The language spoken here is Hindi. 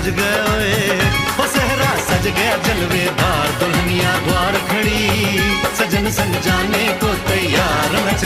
सज गए। ओ सहरा सज गया, जलवे बार दुनिया द्वार खड़ी। सजन संग जाने को तैयार मच